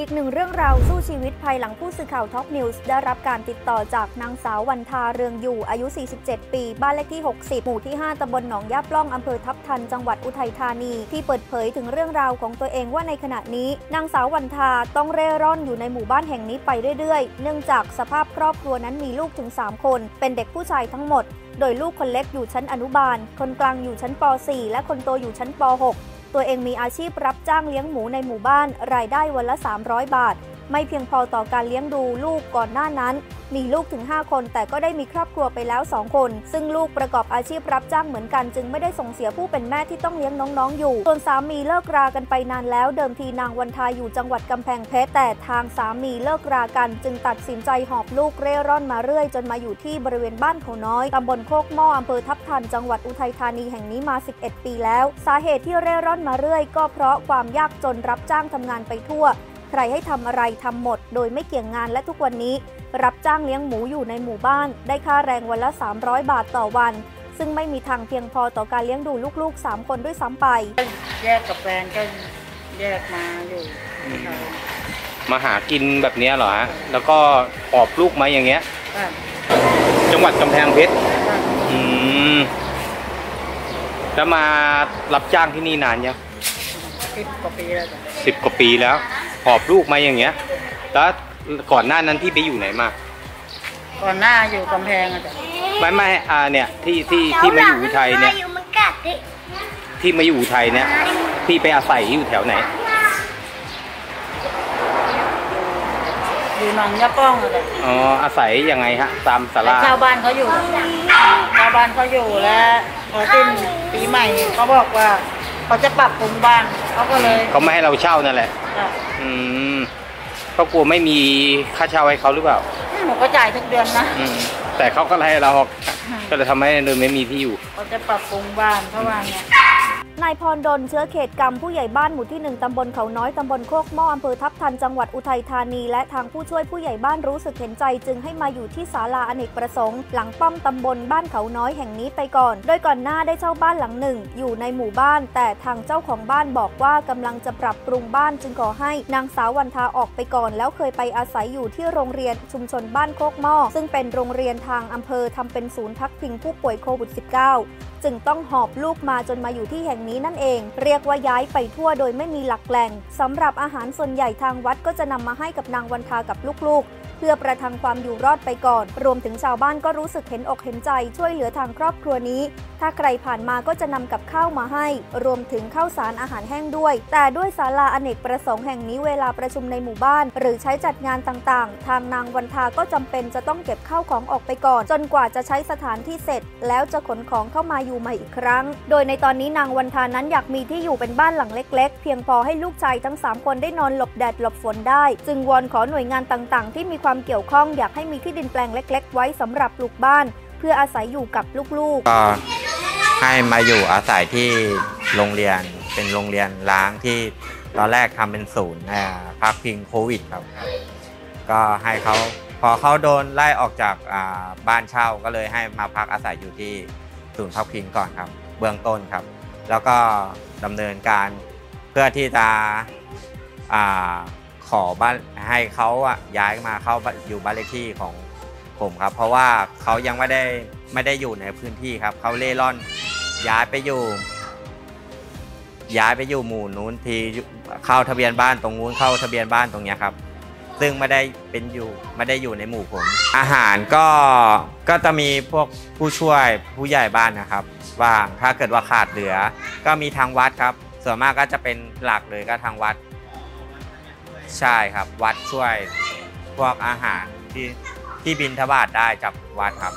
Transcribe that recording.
อีกหนึ่งเรื่องราวสู้ชีวิตภายหลังผู้สื่อข่าวท็อปนิวส์ได้รับการติดต่อจากนางสาววันทาเรืองอยู่อายุ 47 ปี บ้านเลขที่ 60 หมู่ที่ 5ตำบลหนองยาปล่องอำเภอทับทัน จังหวัดอุทัยธานี ที่เปิดเผยถึงเรื่องราวของตัวเองว่าในขณะนี้ นางสาววันทาต้องเร่ร่อนอยู่ในหมู่บ้านแห่งนี้ไปเรื่อยๆ เนื่องจากสภาพครอบครัวนั้นมีลูกถึง 3 คน เป็นเด็กผู้ชายทั้งหมด โดยลูกคนเล็กอยู่ชั้นอนุบาล คนกลางอยู่ชั้นป .4 และคนโตอยู่ชั้นป .6 ตัวเองมีอาชีพรับจ้างเลี้ยงหมูในหมู่บ้านรายได้วันละ 300 บาท ไม่เพียงพอต่อการเลี้ยงดูลูกก่อนหน้านั้น มีลูกถึง 5 คน แต่ก็ได้มีครอบครัวไปแล้ว 2 คน ซึ่งลูกประกอบอาชีพรับจ้างเหมือนกัน จึงไม่ได้ส่งเสียผู้เป็นแม่ที่ต้องเลี้ยงน้องๆอยู่ ส่วนสามีเลิกรากันไปนานแล้ว เดิมทีนางวันทาอยู่จังหวัดกำแพงเพชร แต่ทางสามีเลิกรากัน จึงตัดสินใจหอบลูกเร่ร่อนมาเรื่อย จนมาอยู่ที่บริเวณบ้านเขาน้อยตำบลโคกหม้ออำเภอทับทัน จังหวัดอุทัยธานีแห่งนี้มา 11 ปีแล้ว สาเหตุที่เร่ร่อนมาเรื่อย ก็เพราะความยากจนรับจ้างทำงานไปทั่ว ใครให้ทำอะไรทำหมด โดยไม่เกี่ยงงานและทุกวันนี้ รับจ้างเลี้ยงหมูอยู่ในหมู่บ้าน ได้ค่าแรงวันละ 300 บาทต่อวัน ซึ่งไม่มีทางเพียงพอต่อการเลี้ยงดูลูกๆ 3 คนด้วยซ้ำไป แยกกับแฟนก็แยกมาอยู่ค่ะมาหากินแบบเนี้ยเหรอฮะ แล้วก็ออบลูกมาอย่างเงี้ยค่ะจังหวัดกำแพงเพชรค่ะอืมแล้วมารับจ้างที่นี่นานยังสิบกว่าปีแล้วจ้ะสิบกว่าปีแล้วห อบลูกมาอย่างเงี้ยแล้วก่อนหน้านั้นพี่ไปอยู่ไหนมาก่อนหน้าอยู่กำแพงอะจ้ะไม่ไม่อ่าเนี่ยที่ที่ที่มาอยู่อุทัยเนี่ยที่มาอยู่อุทัยเนี่ยพี่ไปอาศัยอยู่แถวไหน อยู่หนองยะป้องอะจ้ะอ๋ออาศัยยังไงฮะตามศาลาชาวบ้านเขาอยู่ชาวบ้านเขาอยู่แล้วพอสิ้นปีใหม่เขาบอกว่า เขาจะปรับปรุงบ้านเขาก็เลยเขาไม่ให้เราเช่านั่นแหละ จ้ะอืมก็กลัวไม่มีค่าเช่าให้เขาหรือเปล่า หนูก็จ่ายทุกเดือนนะอืม แต่เขาก็ให้เราออกก็เลยทำให้เราไม่มีที่อยู่ เขาจะปรับปรุงบ้านเขาว่าเนี่ย นายพรดลเชื้อเขตกรรมผู้ใหญ่บ้านหมู่ที่ 1 ตำบลเขาน้อยตำบลโคกหม้ออำเภอทับทันจังหวัดอุทัยธานี และทางผู้ช่วยผู้ใหญ่บ้านรู้สึกเห็นใจ จึงให้มาอยู่ที่ศาลาอเนกประสงค์ หลังป้อมตำบลบ้านเขาน้อยแห่งนี้ไปก่อน โดยก่อนหน้าได้เช่าบ้านหลังหนึ่ง อยู่ในหมู่บ้าน แต่ทางเจ้าของบ้านบอกว่ากำลังจะปรับปรุงบ้านจึงขอให้นางสาววันทาออกไปก่อน แล้วเคยไปอาศัยอยู่ที่โรงเรียนชุมชนบ้านโคกหม้อซึ่งเป็นโรงเรียนทางอำเภอทำเป็นศูนย์พักพิงผู้ป่วยโควิด -19 จึงต้องหอบลูกมาจนมาอยู่ที่แห่งนี้นั่นเอง เรียกว่าย้ายไปทั่วโดยไม่มีหลักแหล่งสำหรับอาหารส่วนใหญ่ทางวัดก็จะนำมาให้กับนางวันทากับลูกๆ เพื่อประทังความอยู่รอดไปก่อน รวมถึงชาวบ้านก็รู้สึกเห็นอกเห็นใจช่วยเหลือทางครอบครัวนี้ ถ้าใครผ่านมาก็จะนำกับข้าวมาให้ รวมถึงข้าวสารอาหารแห้งด้วย แต่ด้วยศาลาอเนกประสงค์แห่งนี้เวลาประชุมในหมู่บ้าน หรือใช้จัดงานต่างๆ ทางนางวันทาก็จำเป็นจะต้องเก็บข้าวของออกไปก่อน จนกว่าจะใช้สถานที่เสร็จ แล้วจะขนของเข้ามาอยู่ใหม่อีกครั้ง โดยในตอนนี้นางวันทานั้นอยากมีที่อยู่เป็นบ้านหลังเล็ก ๆ เพียงพอให้ลูกชายทั้ง 3 คนได้นอนหลบแดดหลบฝนได้ จึงวอนขอหน่วยงานต่างๆ ที่มีความความเกี่ยวข้องอยากให้มีที่ดินแปลงเล็ก ๆ ไว้สำหรับปลูกบ้าน เพื่ออาศัยอยู่กับลูกๆก็ให้มาอยู่อาศัยที่โรงเรียนเป็นโรงเรียนล้างที่ตอนแรกทำเป็นศูนย์อ่าพักพิงโควิดครับ ก็ให้เขาพอเขาโดนไล่ออกจากบ้านเช่าก็เลยให้มาพักอาศัยอยู่ที่ศูนย์พักพิงก่อนครับ เบื้องต้นครับ แล้วก็ดำเนินการเพื่อที่จะ ขอบ้านให้เขาอะย้ายมาเข้าอยู่บ้านเลขที่ของผมครับ เพราะว่าเขายังไม่ได้ไม่ได้อยู่ในพื้นที่ครับเขาเล่ร่อนย้ายไปอยู่ ย้ายไปอยู่หมู่นู้นทีเข้าทะเบียนบ้านตรงนู้นเข้าทะเบียนบ้านตรงเนี้ยครับ ซึ่งไม่ได้เป็นอยู่ไม่ได้อยู่ในหมู่ผม อาหารก็ก็จะมีพวกผู้ช่วยผู้ใหญ่บ้านนะครับว่างถ้าเกิดว่าขาดเหลือ ก็มีทางวัดครับ ส่วนมากก็จะเป็นหลักเลยก็ทางวัด ใช่ครับ วัดช่วยพวกอาหารที่ที่บินทบาทได้จากวัดครับ